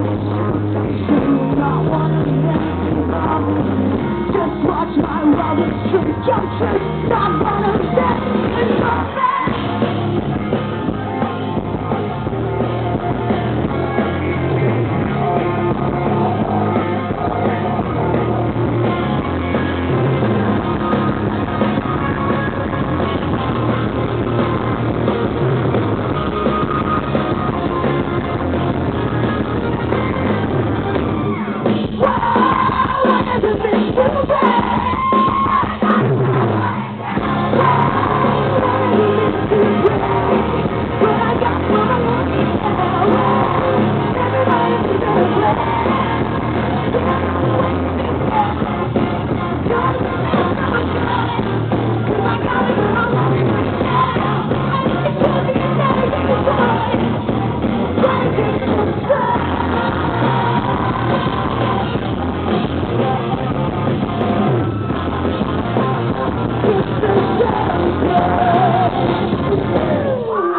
Just watch my roller shoot junction. Not one of them my perfect.